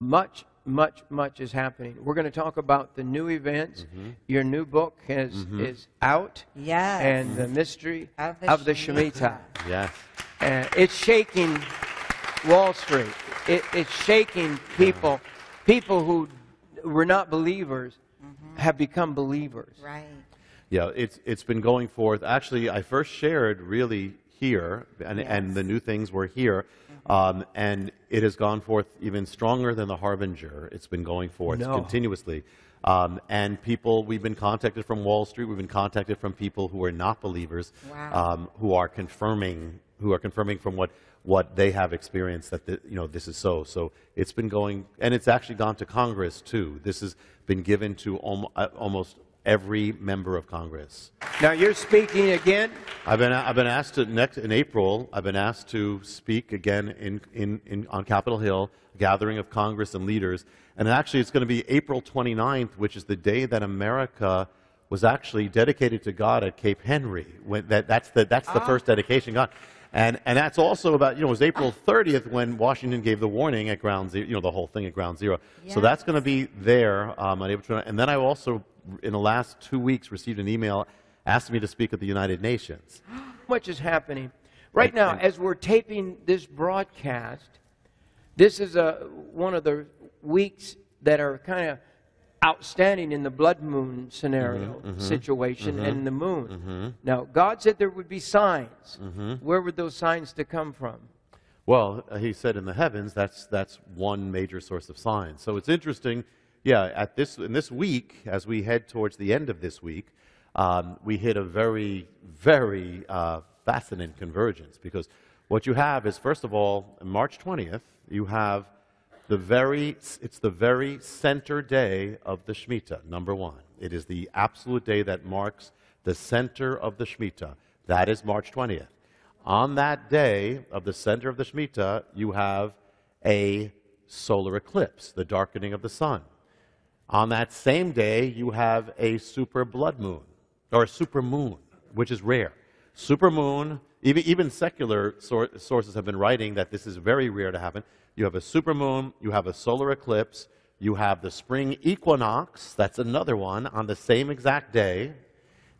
much, much, much is happening. We're going to talk about the new events. Mm-hmm. Your new book is, is out. Yes. And the mystery Of of the the, Shemitah. Yes. Uh, it's shaking Wall Street. It, it's shaking people. People who were not believers have become believers. Right. Yeah, it's it's been going forth. Actually, I first shared really here, and, and the new things were here, um, and it has gone forth even stronger than the harbinger. It's been going forth No. continuously, um, and people. We've been contacted from Wall Street. We've been contacted from people who are not believers, Wow. um, who are confirming who are confirming from what what they have experienced that the, you know this is so. So it's been going, and it's actually gone to Congress too. This has been given to almo- uh, almost every member of Congress. Now you're speaking again. I've been, I've been asked to next in April. I've been asked to speak again in, in, in, on Capitol Hill, a gathering of Congress and leaders. And actually, it's going to be April 29th, which is the day that America was actually dedicated to God at Cape Henry. When that, that's the, that's the first dedication God. And, and that's also about, you know, it was April 30th when Washington gave the warning at Ground Zero, you know, the whole thing at Ground Zero. So that's going to be there um, on April 29th. And then I also, in the last two weeks, received an email asking me to speak at the United Nations. much is happening. Right now, and- as we're taping this broadcast, this is a, one of the weeks that are kind of outstanding in the blood moon scenario Mm-hmm, situation and the moon. Now, God said there would be signs. Mm-hmm. Where would those signs to come from? Well, he said in the heavens, that's, that's one major source of signs. So it's interesting, yeah, at this, in this week, as we head towards the end of this week, um, we hit a very, very uh, fascinating convergence because what you have is, first of all, March 20th, you have the very, it's the very center day of the Shemitah, number one. It is the absolute day that marks the center of the Shemitah. That is March 20th. On that day of the center of the Shemitah, you have a solar eclipse, the darkening of the sun. On that same day, you have a super blood moon, or a super moon, which is rare. Super moon, even, even secular sor- sources have been writing that this is very rare to happen. You have a super moon, you have a solar eclipse, you have the spring equinox, that's another one, on the same exact day,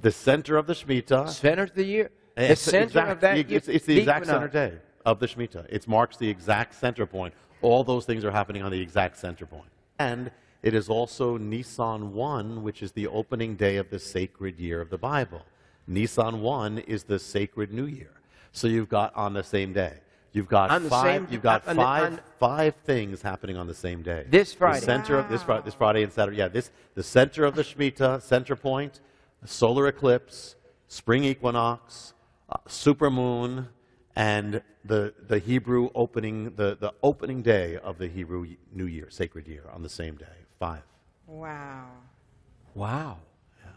the center of the Shemitah. Center of the year. The It's center exact- of that It's, it's the exact center day of the Shemitah. It marks the exact center point. All those things are happening on the exact center point. And it is also Nisan 1, which is the opening day of the sacred year of the Bible. Nisan 1 is the sacred new year. So you've got on the same day. You've got On five. same- you've got on the- five, on- five things happening on the same day. This Friday. The center of this Friday, this Friday and Saturday. Yeah, this the center of the Shemitah, center point, solar eclipse, spring equinox, uh, super moon, and the the Hebrew opening the the opening day of the Hebrew New Year, sacred year, on the same day. Five. Wow. Wow.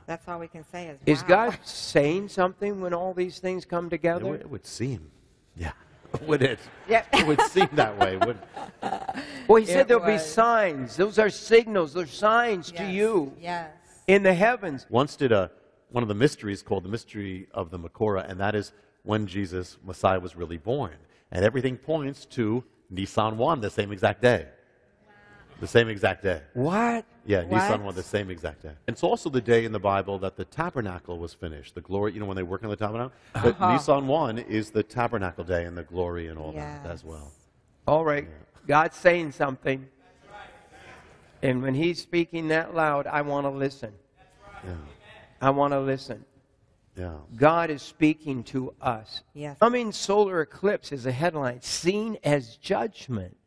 That's all we can say is Is. God saying something when all these things come It together? would, it would seem. Yeah. would it? Yeah. It would seem that way. Would it? Well, he said there'll be signs. Those are signals. They're signs to you Yes. in the heavens. once did a one of the mysteries called the mystery of the Makora, and that is when Jesus Messiah was really born, and everything points to Nisan one, the same exact day, the same exact day. What? Yeah, Nisan What? one, the same exact day. It's also the day in the Bible that the tabernacle was finished. The glory, you know, when they work on the tabernacle. But Uh-huh. Nisan one is the tabernacle day and the glory and all that as well. All right. God's saying something. And when he's speaking that loud, I want to listen. Yeah, I want to listen. yeah. God is speaking to us. Yes. Coming solar eclipse is a headline, seen as judgment.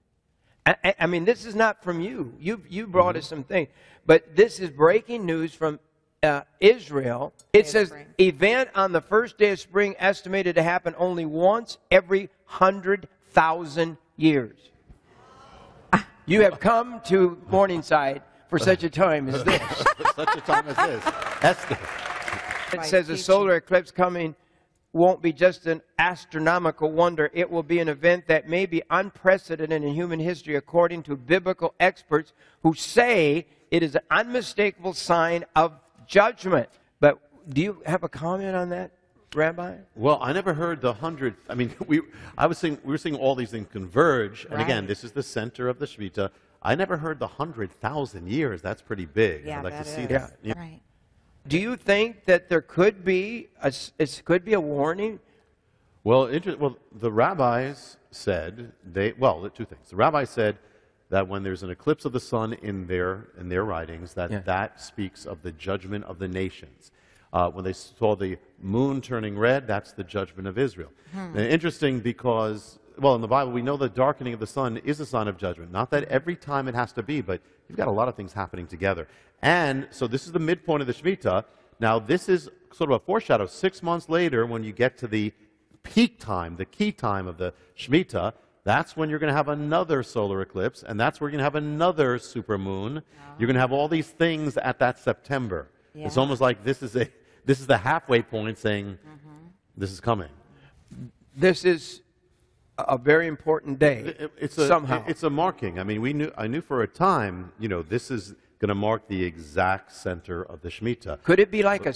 I, I- mean, this is not from you. You, you brought us some things. But this is breaking news from uh, Israel. It says, spring. event on the first day of spring estimated to happen only once every 100,000 years. You have come to Morningside for such a time as this. Such a time as this. Esther. It By says a solar eclipse coming won't be just an astronomical wonder. It will be an event that may be unprecedented in human history, according to biblical experts who say it is an unmistakable sign of judgment. But do you have a comment on that, Rabbi? Well, I never heard the hundred. I mean, we I was seeing we were seeing all these things converge, and again, this is the center of the Shemitah. I never heard the 100,000 years. That's pretty big. Yeah, I'd like that to see that. Yeah. Right. Do you think that there could be a, it could be a warning? Well, inter- well, the rabbis said they well, two things. The rabbis said that when there's an eclipse of the sun in their in their writings, that Yeah. that speaks of the judgment of the nations. Uh, when they saw the moon turning red, that's the judgment of Israel. And interesting because, well, in the Bible, we know the darkening of the sun is a sign of judgment. Not that every time it has to be, but you've got a lot of things happening together. And so this is the midpoint of the Shemitah. Now, this is sort of a foreshadow. Six months later, when you get to the peak time, the key time of the Shemitah, that's when you're going to have another solar eclipse, and that's where you're going to have another supermoon. You're going to have all these things at that September. It's almost like this is a this is the halfway point saying mm-hmm. this is coming. This is a very important day. It's a somehow. it's a marking. I mean, we knew I knew for a time, you know, this is going to mark the exact center of the Shemitah. Could it be like a,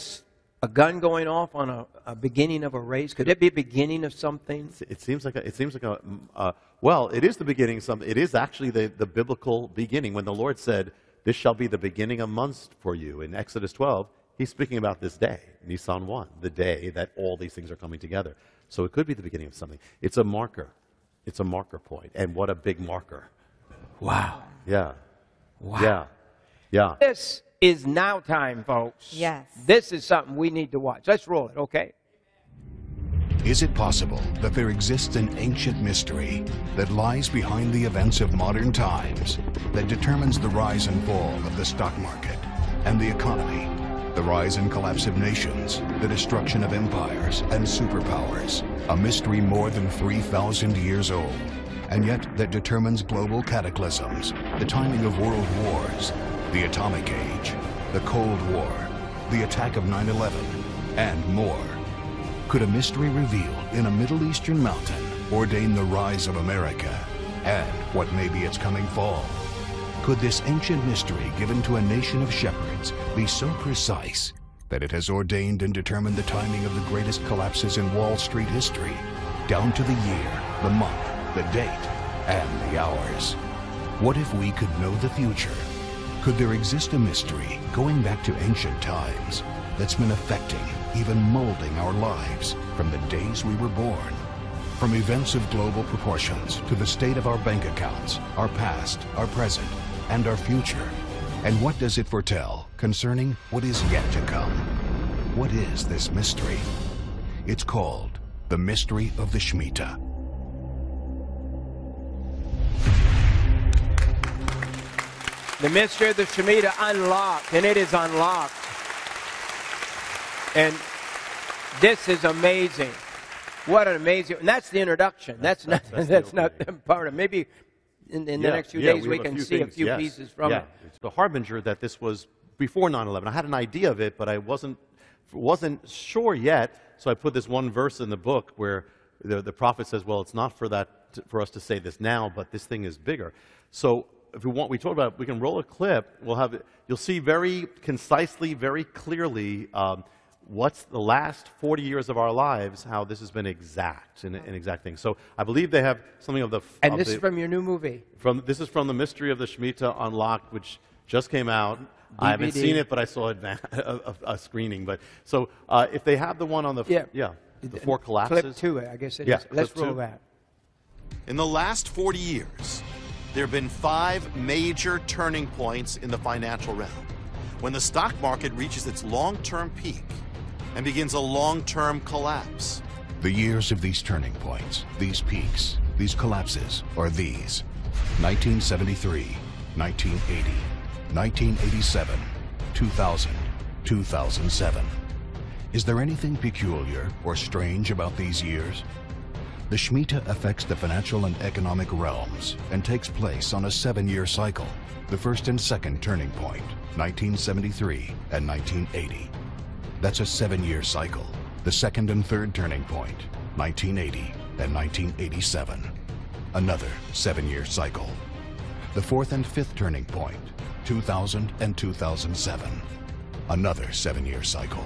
a gun going off on a, a beginning of a race? Could it be a beginning of something? It seems like a, it seems like a uh, well, it is the beginning. of Something. It is actually the, the biblical beginning when the Lord said, "This shall be the beginning of months for you." In Exodus 12, He's speaking about this day, Nisan 1, the day that all these things are coming together. So it could be the beginning of something. It's a marker. It's a marker point, and what a big marker! Wow. Yeah, Wow. yeah, yeah. This is now time, folks. Yes. This is something we need to watch. Let's roll it, okay? Is it possible that there exists an ancient mystery that lies behind the events of modern times that determines the rise and fall of the stock market and the economy, the rise and collapse of nations, the destruction of empires and superpowers, a mystery more than 3,000 years old, and yet that determines global cataclysms, the timing of world wars, the atomic age, the Cold War, the attack of 9 11, and more? Could a mystery revealed in a Middle Eastern mountain ordain the rise of America and what may be its coming fall? Could this ancient mystery given to a nation of shepherds be so precise that it has ordained and determined the timing of the greatest collapses in Wall Street history, down to the year, the month, the date, and the hours? What if we could know the future? Could there exist a mystery going back to ancient times that's been affecting, even molding our lives from the days we were born? From events of global proportions to the state of our bank accounts, our past, our present, and our future. And what does it foretell concerning what is yet to come? What is this mystery? It's called the Mystery of the Shemitah. The mystery of the Shemitah unlocked, and it is unlocked. And this is amazing. What an amazing! And that's the introduction. That's, not. that's That's, the not the part of. Maybe in, in the next few yeah, days we, a can see a few yes. pieces from yeah. it. It's the harbinger that this was before 9/11. I had an idea of it, but I wasn't wasn't sure yet. So I put this one verse in the book where the, the prophet says, "Well, it's not for that for us to say this now, but this thing is bigger." So if we want, we talked about. We can roll a clip. We'll have. it- You'll see very concisely, very clearly. Um, What's the last 40 years of our lives? How this has been exact, an, an exact thing. So I believe they have something of the. And of this the, is from your new movie. from this is from the Mystery of the Shemitah Unlocked, which just came out. I haven't seen it, but I saw it a, a, a screening. But so uh, if they have the one on the f- Yeah. yeah the four collapses. Clip two, I guess it is. Yeah, Let's roll two. that. In the last 40 years, there have been five major turning points in the financial realm. When the stock market reaches its long term peak and begins a long term collapse. The years of these turning points, these peaks, these collapses are these 1973, 1980, 1987, 2000, 2007. Is there anything peculiar or strange about these years? The Shemitah affects the financial and economic realms and takes place on a seven year cycle. The first and second turning point, 1973 and 1980. That's a seven year cycle. The second and third turning point, 1980 and 1987. Another seven year cycle. The fourth and fifth turning point, 2000 and 2007. Another seven year cycle.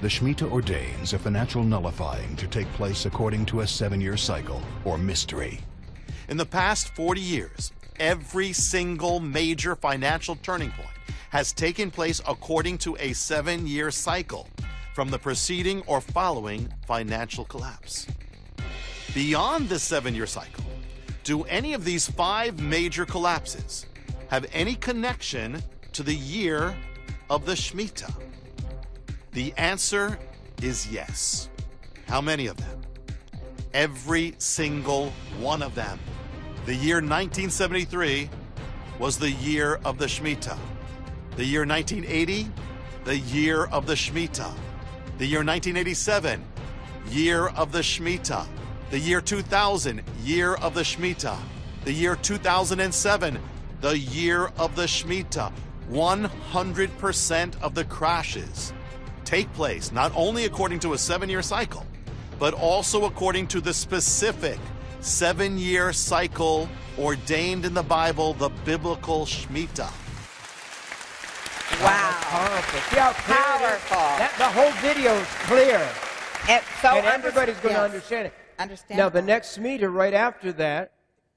The Shemitah ordains a financial nullifying to take place according to a seven year cycle or mystery. In the past 40 years, every single major financial turning point has taken place according to a seven year cycle from the preceding or following financial collapse. Beyond this seven year cycle, do any of these five major collapses have any connection to the year of the Shemitah? The answer is yes. How many of them? Every single one of them. The year 1973 was the year of the Shemitah. The year 1980, the year of the Shemitah. The year 1987, year of the Shemitah. The year 2000, year of the Shemitah. The year 2007, the year of the Shemitah. 100% of the crashes take place not only according to a seven year cycle, but also according to the specific seven year cycle ordained in the Bible, the biblical Shemitah. Wow. Powerful. See how clear it is? Powerful. That, the whole video is clear. And so and everybody's going to understand it. Understand. Now, the next meter right after that,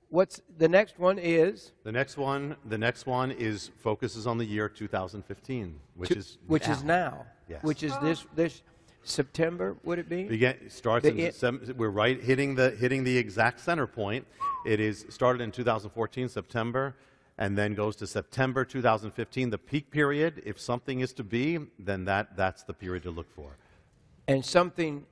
what's the next one is? The next one, the next one is focuses on the year 2015, which to- is which is now. Yes. Which is this this September, would it be? Begin, starts The in i- December. We're right hitting the hitting the exact center point. It is started in 2014 September, and then goes to September 2015, the peak period. If something is to be, then that that's the period to look for. And something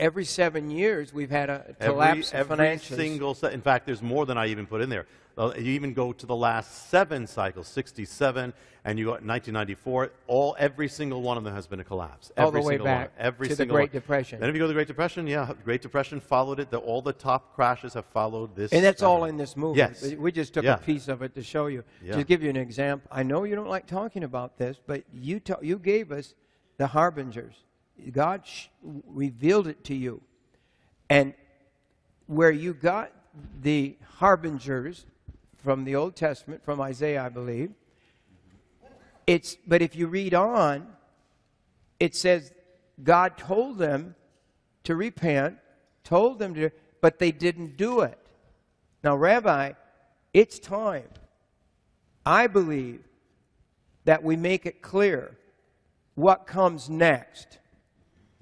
every seven years we've had a collapse every of financials. single. Se- in fact, there's more than I even put in there. Uh, You even go to the last seven cycles, 67, and you got 1994. All every single one of them has been a collapse. All the way single one. back Every to the Great one. Depression. Then if you go to the Great Depression, yeah, Great Depression followed it. The, all the top crashes have followed this. And that's all in this movie. Yes. We just took Yeah. a piece of it to show you. Yeah. To give you an example, I know you don't like talking about this, but you, ta- you gave us the harbingers. God revealed it to you. And where you got the harbingers from the Old Testament, from Isaiah, I believe, it's, but if you read on, it says God told them to repent, told them to, but they didn't do it. Now, Rabbi, it's time. I believe that we make it clear what comes next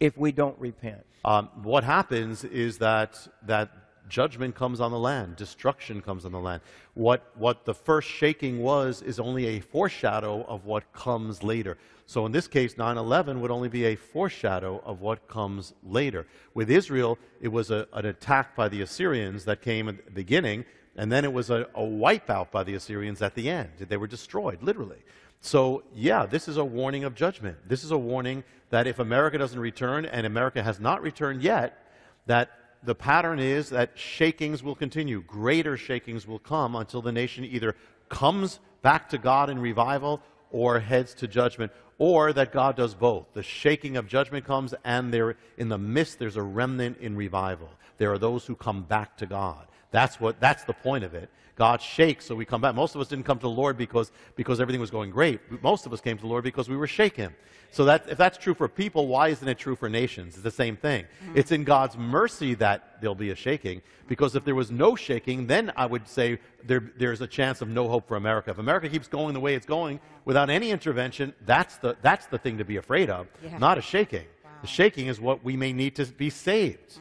if we don't repent. Um, what happens is that that judgment comes on the land, destruction comes on the land. What what the first shaking was is only a foreshadow of what comes later. So in this case, 9/11 would only be a foreshadow of what comes later. With Israel, it was a, an attack by the Assyrians that came at the beginning, and then it was a, a wipeout by the Assyrians at the end. They were destroyed, literally. So, yeah, this is a warning of judgment. This is a warning that if America doesn't return, and America has not returned yet, that the pattern is that shakings will continue. Greater shakings will come until the nation either comes back to God in revival or heads to judgment, or that God does both. The shaking of judgment comes, and there, in the midst, there's a remnant in revival. There are those who come back to God. That's what. That's the point of it. God shakes, so we come back. Most of us didn't come to the Lord because because everything was going great. Most of us came to the Lord because we were shaken. So that if that's true for people, why isn't it true for nations? It's the same thing. Mm-hmm. It's in God's mercy that there'll be a shaking. Because if there was no shaking, then I would say there, there's a chance of no hope for America. If America keeps going the way it's going without any intervention, that's the that's the thing to be afraid of, Yeah. not a shaking. The shaking is what we may need to be saved. It's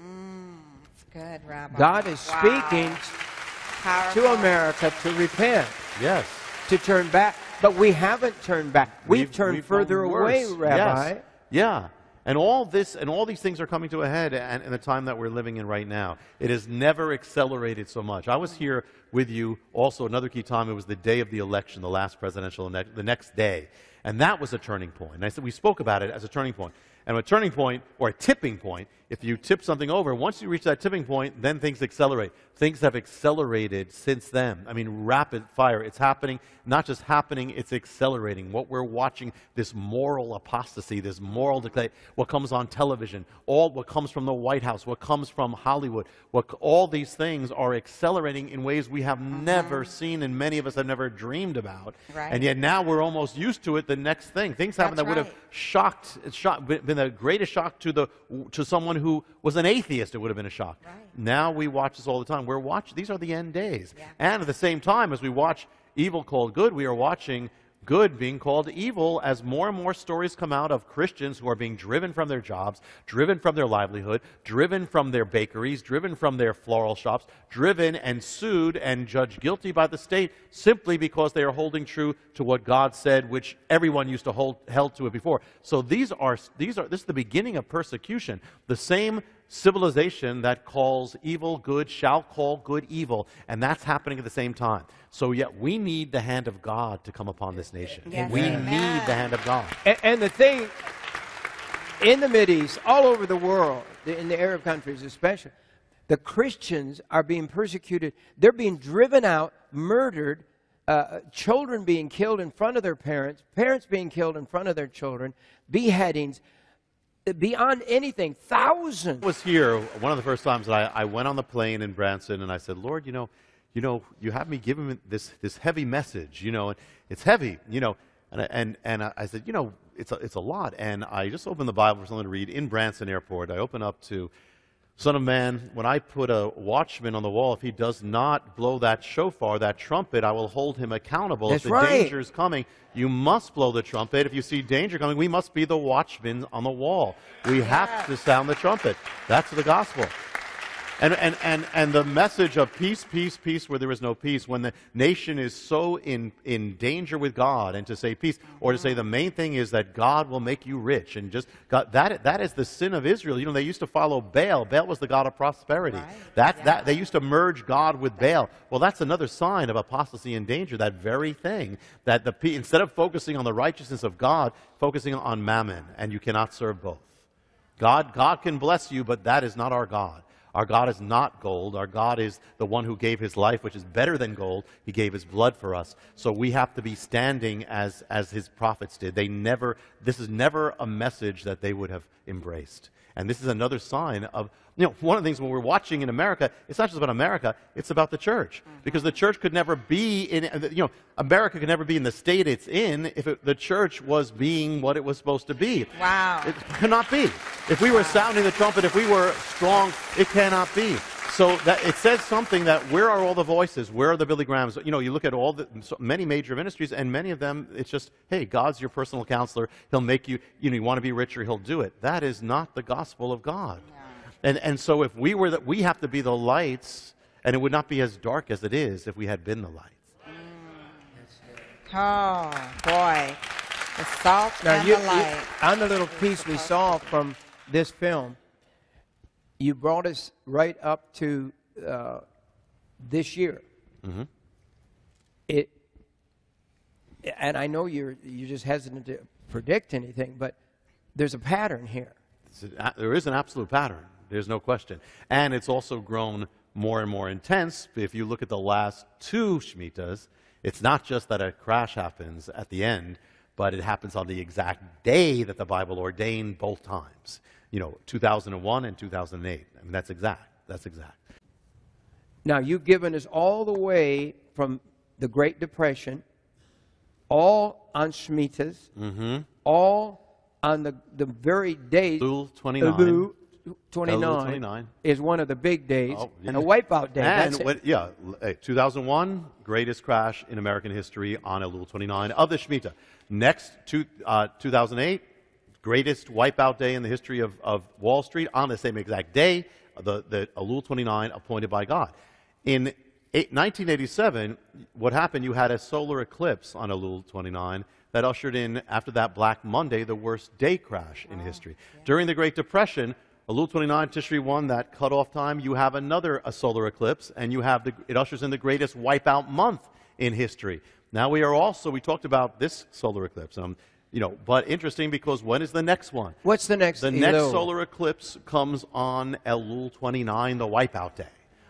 good, Rabbi. God is Wow. speaking Powerful. to America to repent, Yes. to turn back. But we haven't turned back. We've, turned we've further away, worse. Rabbi. Yes. Yeah. And all this and all these things are coming to a head and in the time that we're living in right now. It has never accelerated so much. I was here with you also another key time. It was the day of the election, the last presidential elec the next day. And that was a turning point. And I said we spoke about it as a turning point. And a turning point or a tipping point, if you tip something over, once you reach that tipping point, then things accelerate. Things have accelerated since then. I mean, rapid fire. It's happening, not just happening, it's accelerating. What we're watching, this moral apostasy, this moral decay, what comes on television, all what comes from the White House, what comes from Hollywood, what, all these things are accelerating in ways we have mm-hmm. never seen and many of us have never dreamed about. Right. And yet now we're almost used to it. The next thing, things happen That's that would have shocked, shocked been been the greatest shock to the to someone who was an atheist, it would have been a shock. Right. Now we watch this all the time. We're watching, these are the end days. Yeah. And at the same time, as we watch evil called good, we are watching good being called evil as more and more stories come out of Christians who are being driven from their jobs, driven from their livelihood, driven from their bakeries, driven from their floral shops, driven and sued and judged guilty by the state simply because they are holding true to what God said, which everyone used to hold held to it before. So these are these are this is the beginning of persecution. The same civilization that calls evil good shall call good evil, and that's happening at the same time. So, yet we need the hand of God to come upon this nation. Yes, we amen. need the hand of God. And, and the thing, in the Mideast, all over the world, in the Arab countries especially, the Christians are being persecuted. They're being driven out, murdered, uh, children being killed in front of their parents, parents being killed in front of their children, beheadings, beyond anything, thousands. was here one of the first times that I, I went on the plane in Branson and I said, Lord, you know, you know, you have me him this, this heavy message, you know, and it's heavy, you know. And, I- and, and I said, you know, it's a, it's a lot. And I just opened the Bible for someone to read in Branson Airport. I open up to Son of man, when I put a watchman on the wall, if he does not blow that shofar, that trumpet, I will hold him accountable. That's if the right. danger is coming, you must blow the trumpet. If you see danger coming, we must be the watchmen on the wall. We have to sound the trumpet. That's the gospel. And, and, and, and the message of peace, peace, peace where there is no peace, when the nation is so in, in danger with God, and to say peace, or to say the main thing is that God will make you rich, and just God, that, that is the sin of Israel. You know, they used to follow Baal. Baal was the God of prosperity. Right. That, Yeah. that, they used to merge God with Baal. Well, that's another sign of apostasy and danger, that very thing, that the, pe- instead of focusing on the righteousness of God, focusing on mammon, and you cannot serve both. God, God can bless you, but that is not our God. Our God is not gold. Our God is the one who gave his life, which is better than gold. He gave his blood for us. So we have to be standing as, as his prophets did. They never, this is never a message that they would have embraced. And this is another sign of, you know, one of the things when we're watching in America, it's not just about America, it's about the church. Mm-hmm. Because the church could never be in, uh, you know, America could never be in the state it's in if it, the church was being what it was supposed to be. Wow. It cannot be. If we were sounding the trumpet, if we were strong, it cannot be. So that it says something that where are all the voices? Where are the Billy Grahams? You know, you look at all the so many major ministries, and many of them, it's just, hey, God's your personal counselor. He'll make you, you know, you want to be richer, he'll do it. That is not the gospel of God. And and so if we were that, we have to be the lights, and it would not be as dark as it is if we had been the lights. Oh, boy. The salt Now, and you, the you- on the little piece we saw from this film, you brought us right up to uh, this year. Mm-hmm. It, and I know you're you're just hesitant to predict anything, but there's a pattern here. An a- there is an absolute pattern. There's no question. And it's also grown more and more intense. If you look at the last two Shemitahs, it's not just that a crash happens at the end, but it happens on the exact day that the Bible ordained both times. You know, 2001 and 2008. I mean, that's exact. That's exact. Now you've given us all the way from the Great Depression, all on Shemitahs, Mm-hmm. all on the, the very day, Elul 29. Elul 29, 29. is one of the big days, Oh, and a wipeout day. And what, yeah, eh, 2001, greatest crash in American history on Elul 29 of the Shemitah. Next, two, uh, 2008, greatest wipeout day in the history of, of Wall Street on the same exact day, the, the Elul 29 appointed by God. In eight, 1987, what happened, you had a solar eclipse on Elul 29 that ushered in, after that Black Monday, the worst day crash in history. During the Great Depression, Elul 29, Tishri 1, that cutoff time, you have another a solar eclipse, and you have the, it ushers in the greatest wipeout month in history. Now we are also, we talked about this solar eclipse, um, you know, but interesting because when is the next one? What's the next? The next Elul? solar eclipse comes on Elul 29, the wipeout day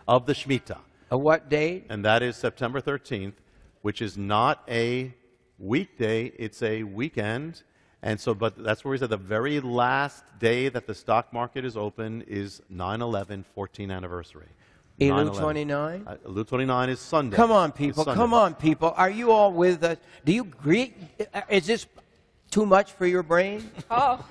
of the Shemitah. A what day? And that is September 13th, which is not a weekday, it's a weekend. And so, but that's where he said the very last day that the stock market is open is 9 11, 14th anniversary. Elul 9/11. 29? Uh, Elul 29 is Sunday. Come on, people. Come on, people. Are you all with us? Do you agree? Is this too much for your brain? Oh,